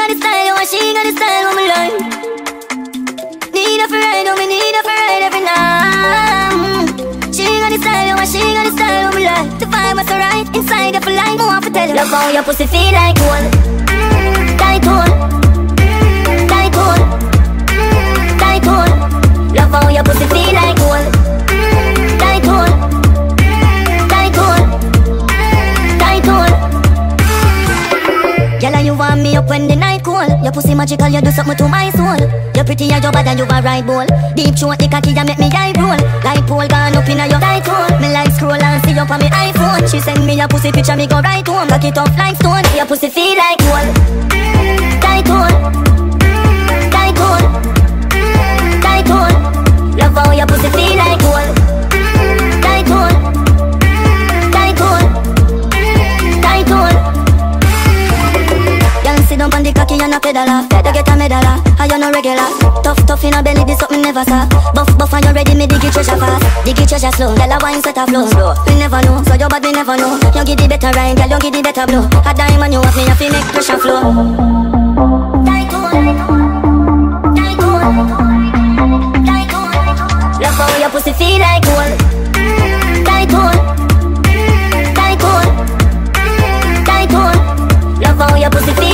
got the style, want she got the style, me like Need a ride, oh me need a ride every night. She got the style, want she got the style, me like The vibe was alright, inside of a light, more want to tell Love how your pussy feel like gold Girl, you want me up when the night cold? Your pussy magical, you do something to my soul. You pretty and you bad and you a right ball Deep throat, the cocky, you make me eye roll. Like pole gone up in your tight hole. Me like scroll and see up on me iPhone. She send me a pussy picture, me go right home. Cock it up like stone. Your pussy feel like gold Tight hole. Tight hole. Tight hole. Love how your pussy feel you no pedaler better get a medaler, how you no regular? Tough, tough in a belly, this something never saw Buff, buff and you ready, me dig it treasure fast. Dig it treasure slow, Tell a wine set a flow slow We never know, so your bad we never know. You give the better rhyme, girl you give the better blow. A diamond you want, me, you feel make pressure flow. Tycoon, tycoon, tycoon Love how your pussy feel like gold Tycoon, tycoon, tycoon Love how your pussy feel